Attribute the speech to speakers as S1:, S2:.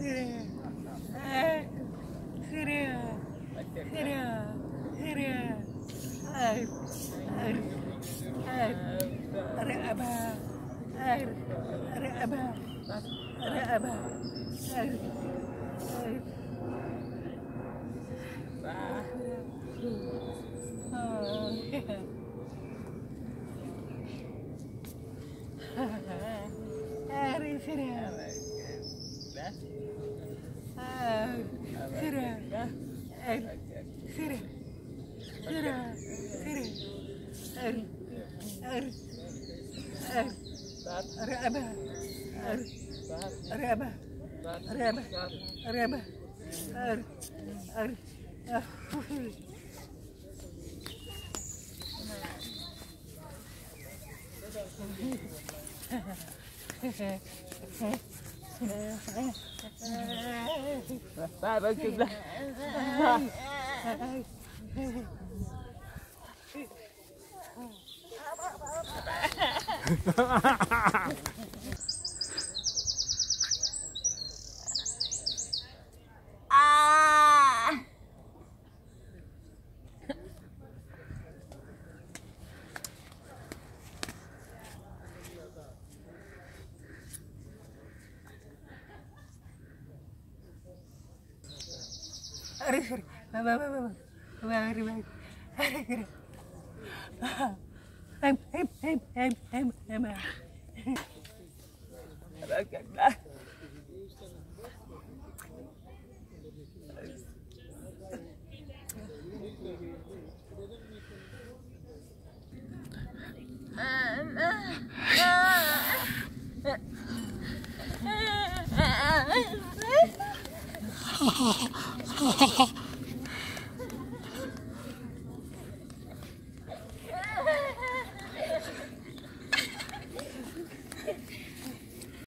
S1: Hey, Siri. That's it. رقبة رقبة رقبة رقبة بابا كده ah! Arre, arre, arre, arre, arre, arre, arre, arre, arre, arre, em em em em em em à Ha ha ha ha ha.